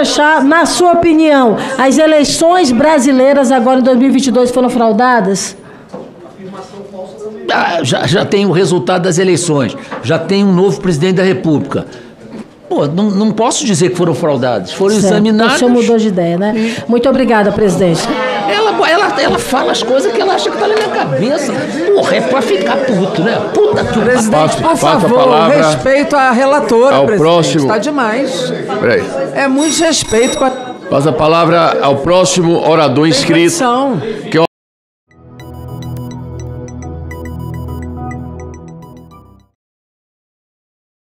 fechar, na sua opinião, as eleições brasileiras agora em 2022 foram fraudadas? Ah, já, já tem o resultado das eleições, já tem um novo presidente da República. Pô, não, não posso dizer que foram fraudados, foram Certo. examinados. O senhor mudou de ideia, né? Muito obrigada, presidente. Ela, fala as coisas que ela acha que tá na minha cabeça. Porra, é pra ficar puto, né? Puta que Presidente, por favor, palavra respeito à relatora, ao presidente. próximo. Está demais. Peraí. É muito respeito com a Passa a palavra ao próximo orador inscrito, que é o